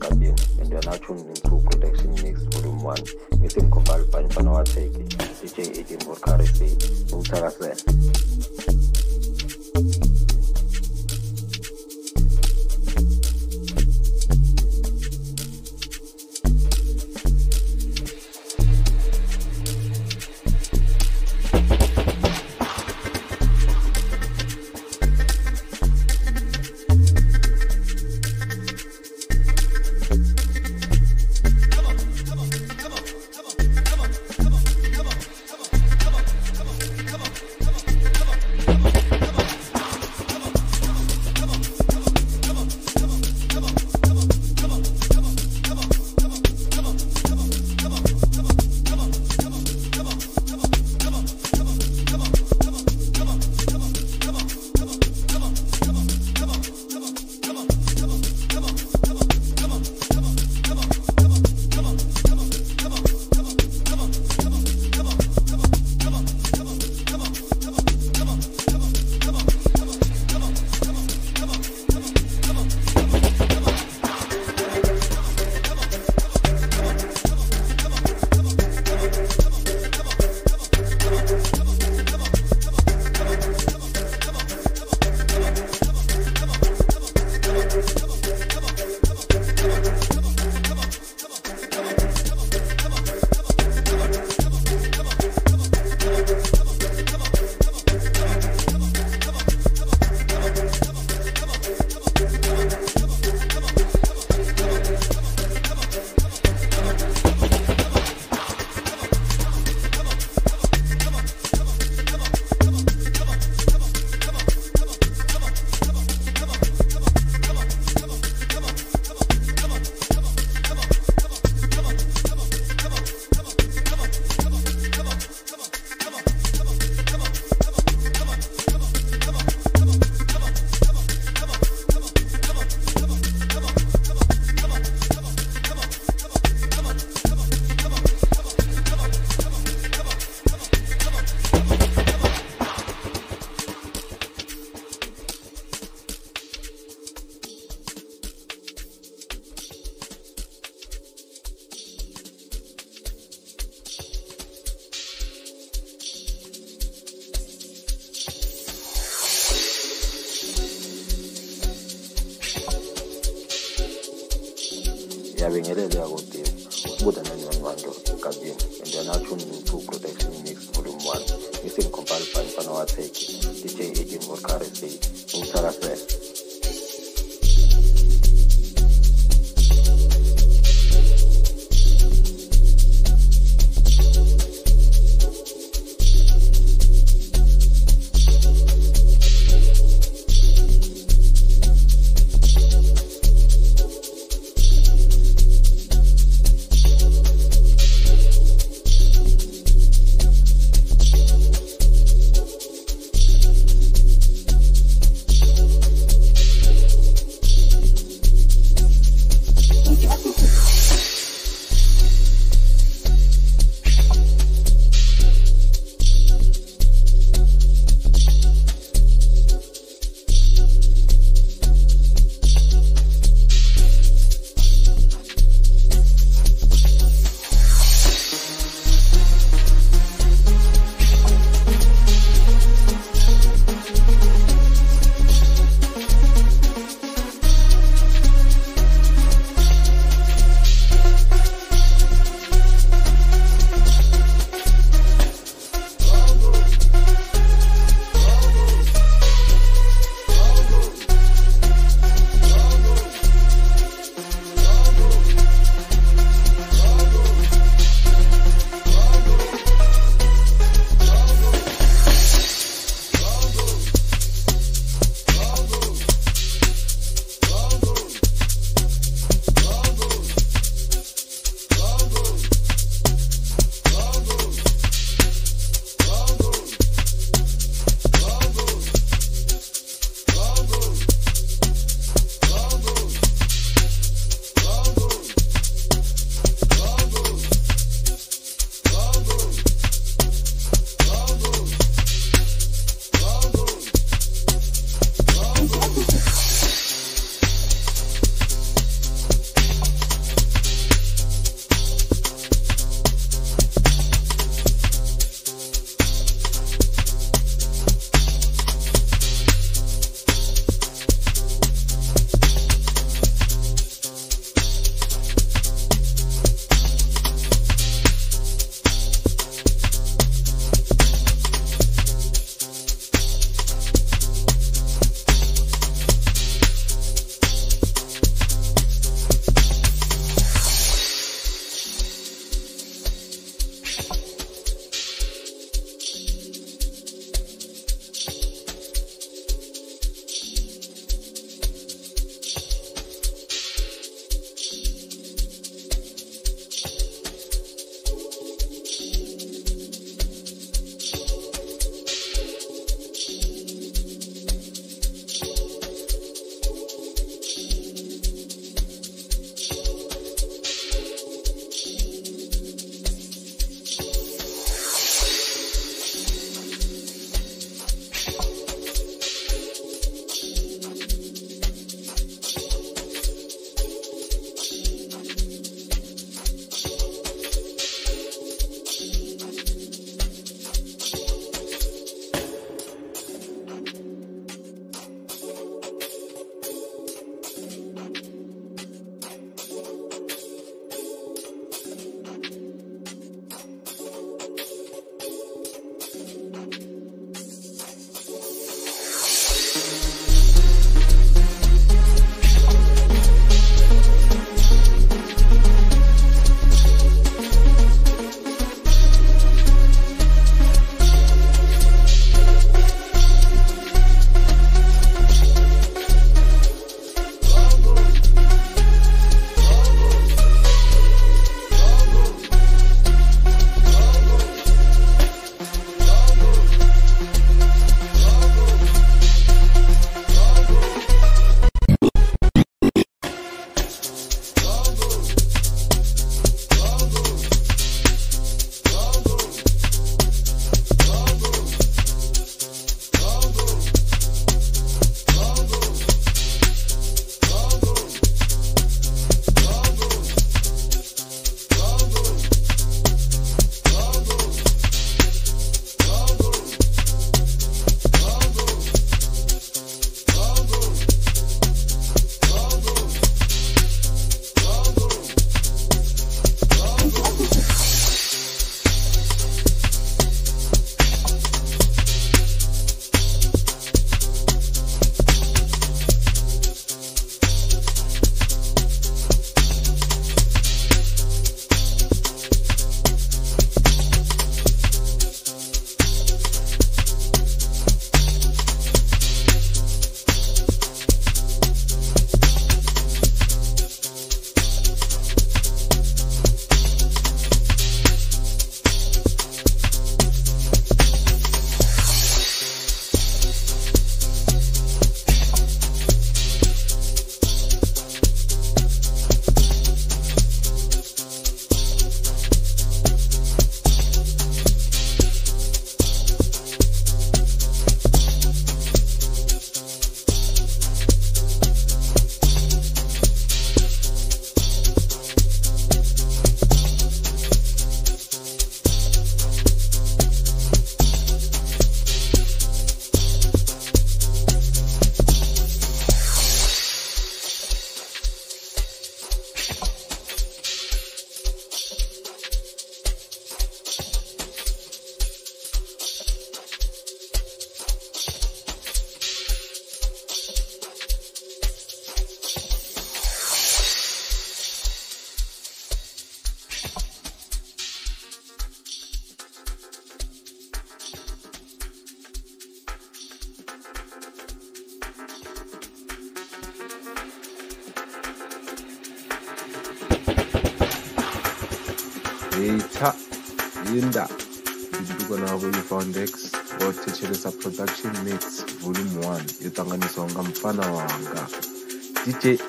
thank you endwanathuni nimcoo production mix volume 1 mixing compiled by mfana watsheke dj edinburgh carrifay ukuthakasela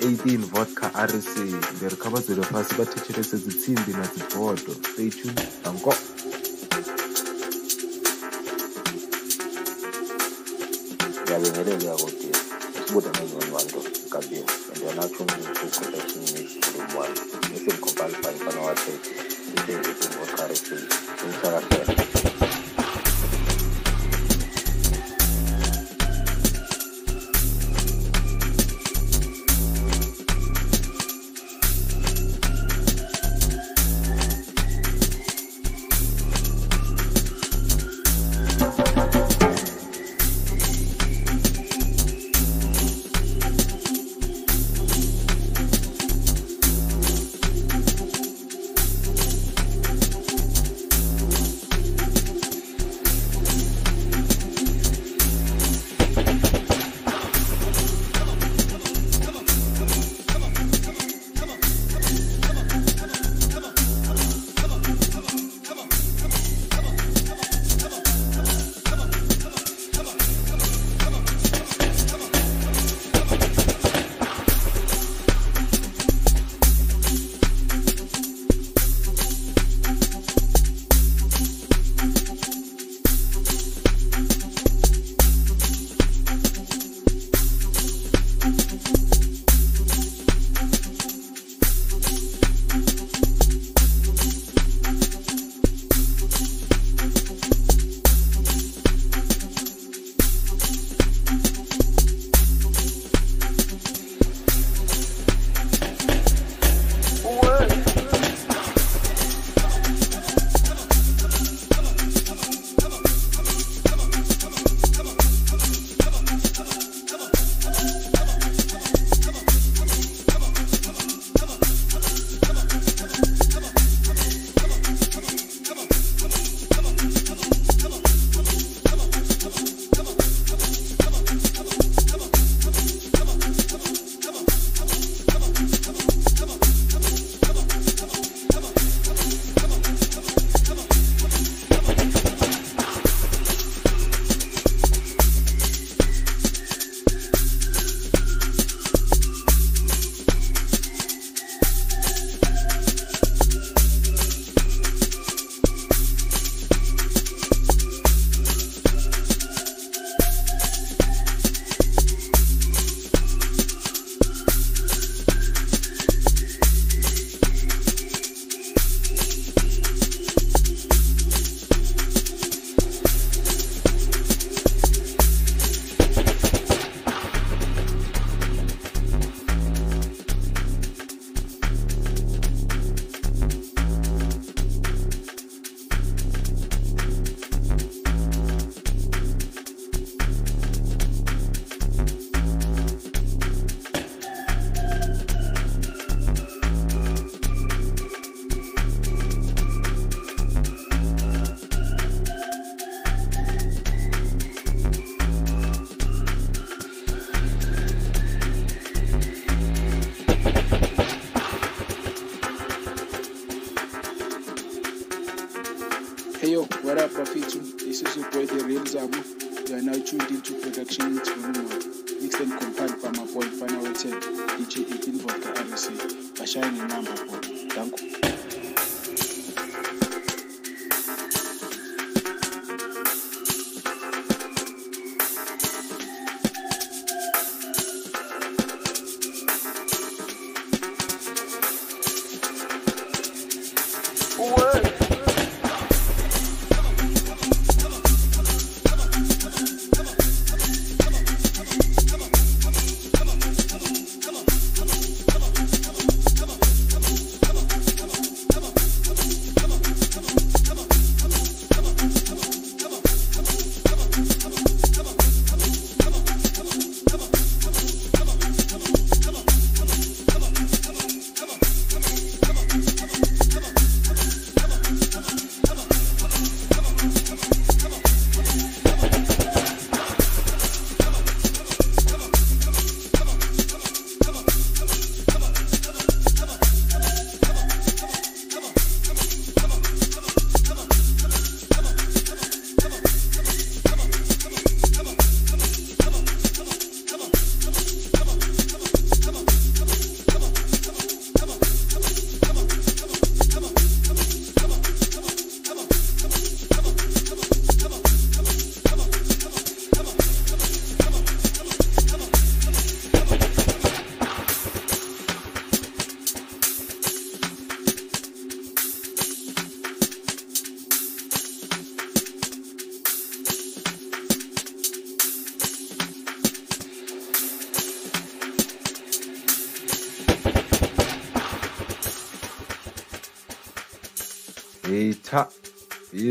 18 vodka rc nderikhavadzwere pasi vathetsherese dzitsimbi nadzibhodho stay tuned danko. Ndiyabingelela kodwa isibuda nezona bantu kabini and anatsho ndiucollection mix group one rc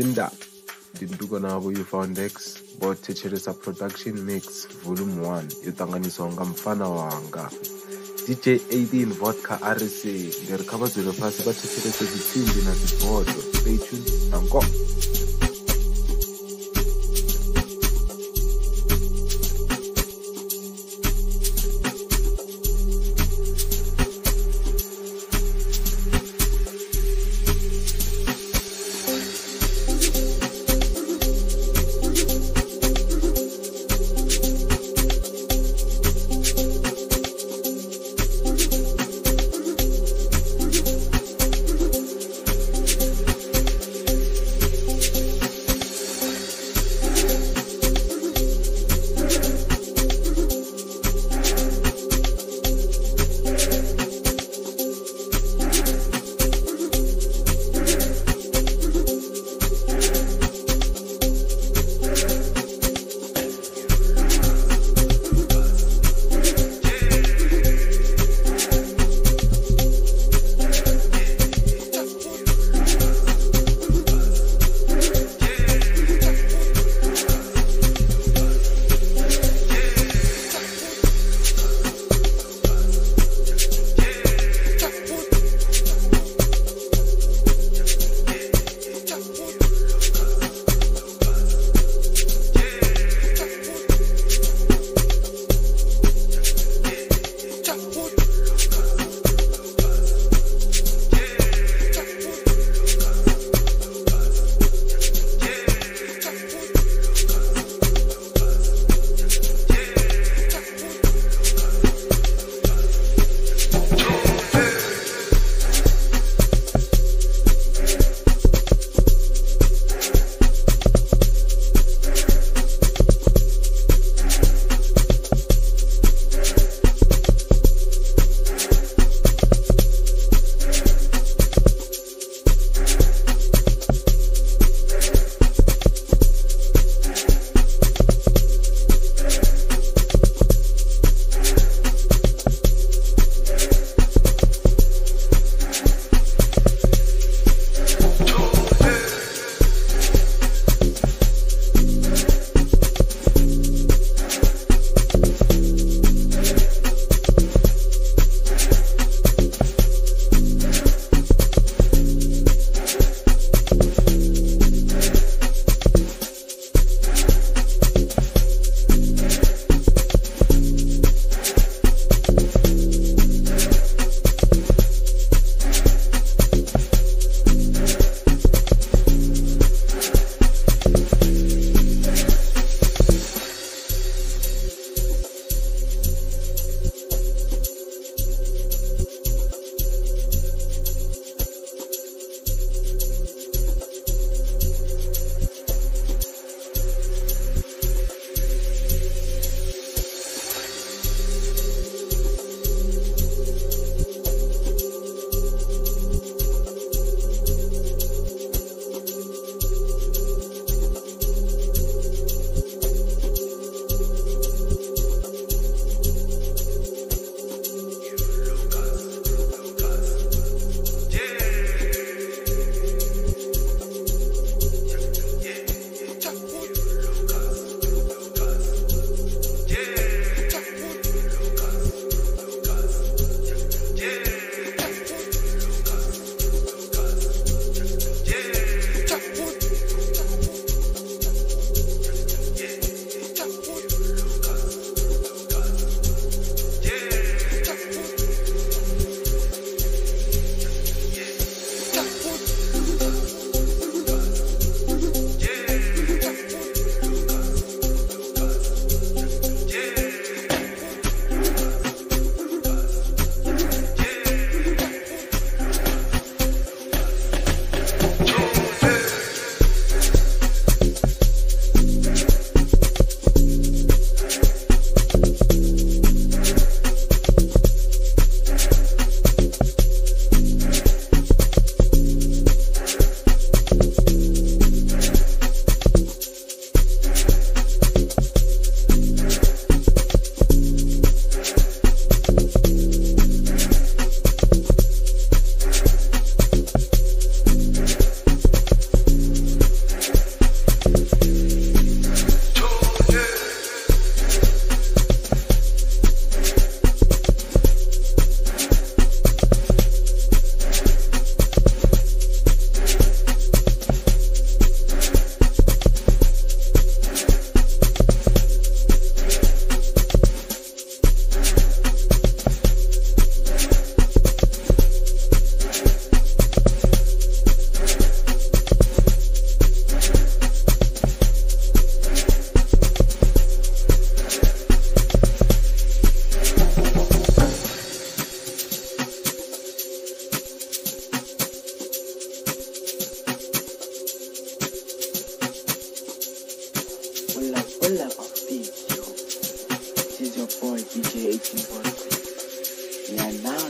Inda Dinduko nabo you found X bo thetshelesa production mix volume 1 yo ṱanganyiswaho nga mufana wanga. Dj 18 vodka rc ndi ri kha vha dzule fhasi vha thetshelese dzitsimbi na dzibodo stay tuned nanko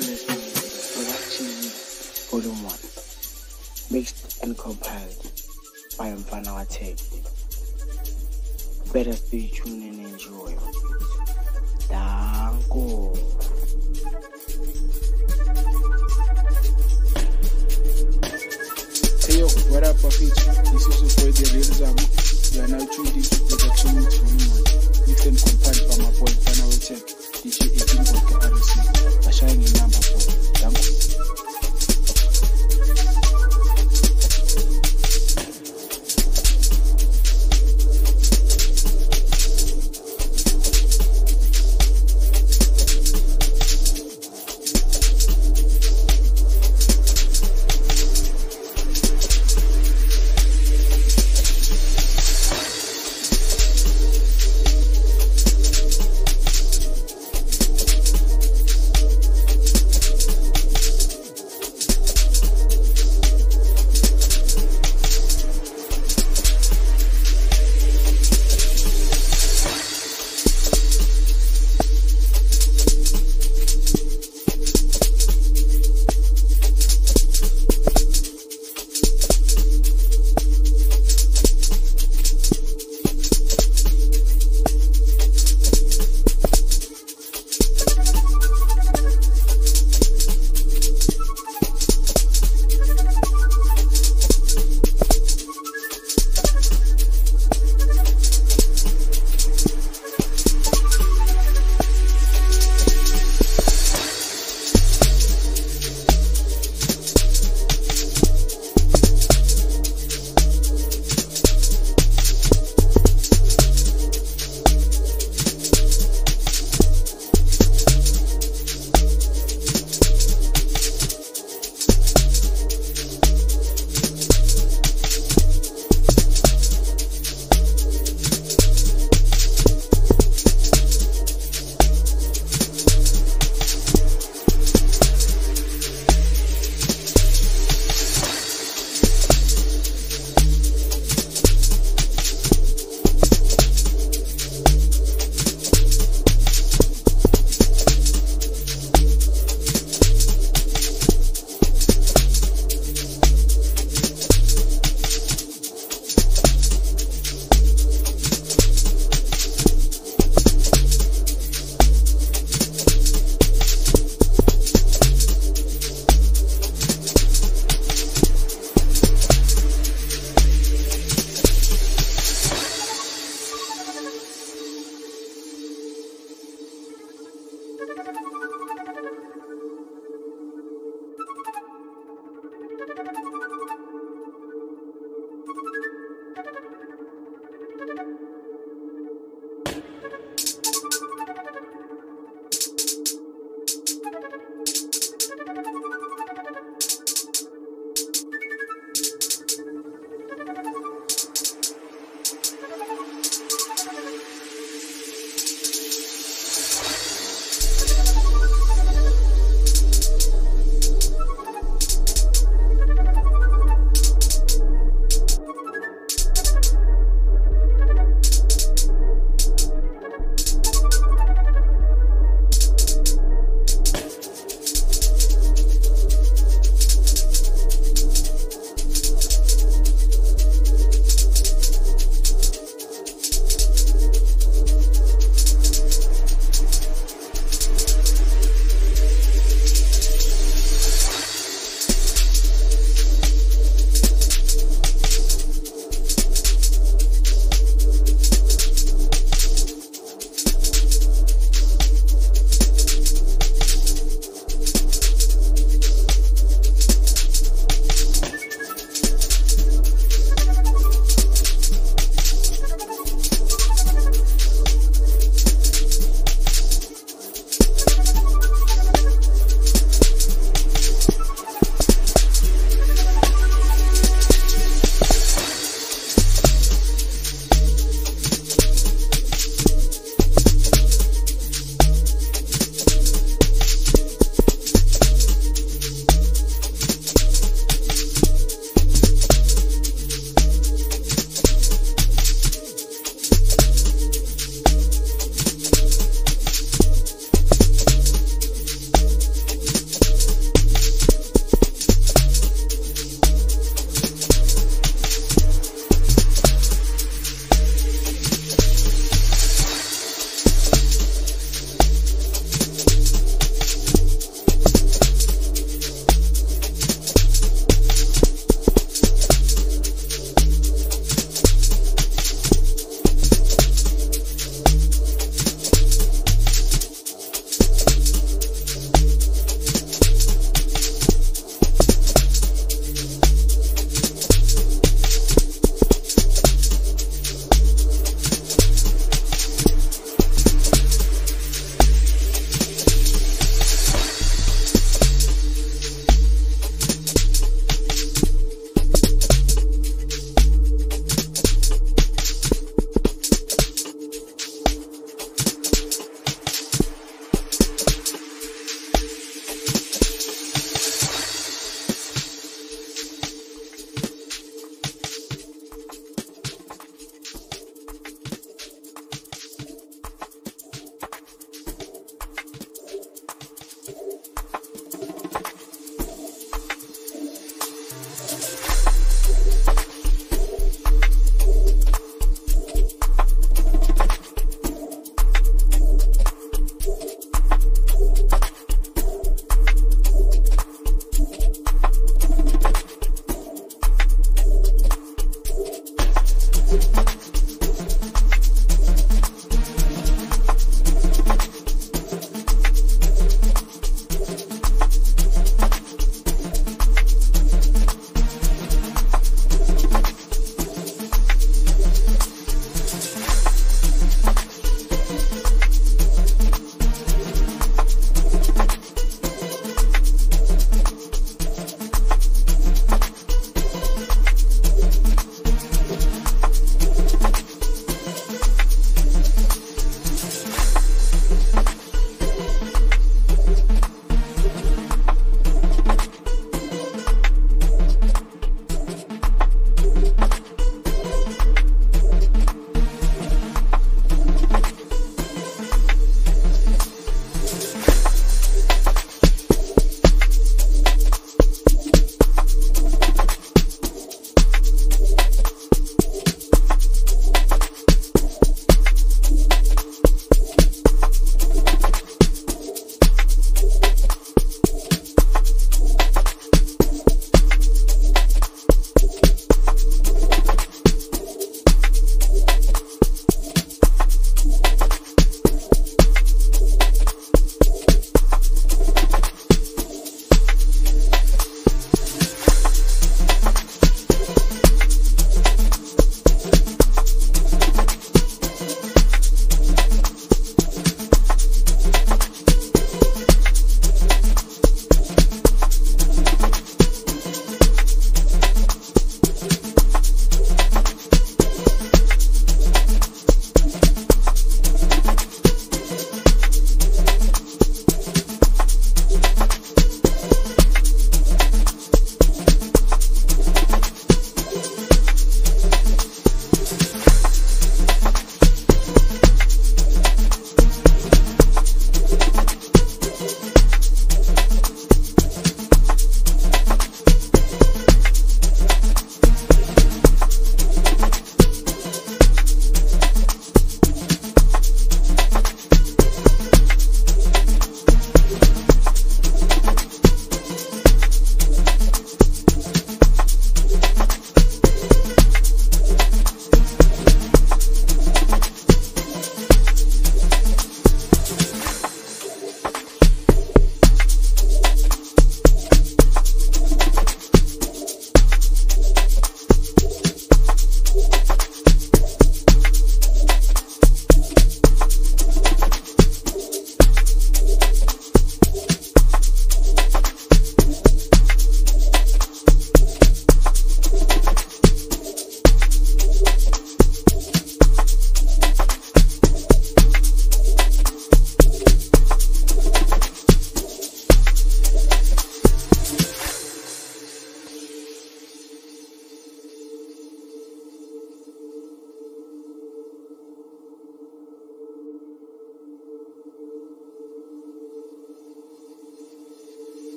Listening to Production Volume 1. Mixed and compiled by Mfana Wateki. Better stay tuned and enjoy. Danko. Hey yo, what up, Pafichi? This is your boy, The Real Zamo. You are now tuned into Production Mix Volume 1. Mixed and compiled by my boy, Fana Wetek, DJ 18 Vodka RC. Bashaya nginamba boy.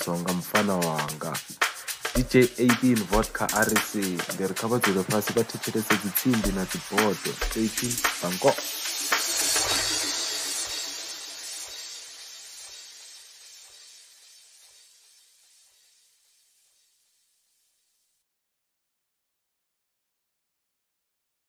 1 itanganiswa nga mfana wanga dj 18 vodka rc ndi ri kha vha dzule fhasi vha thetshelese dzitsimbi na dzibodo 18 banko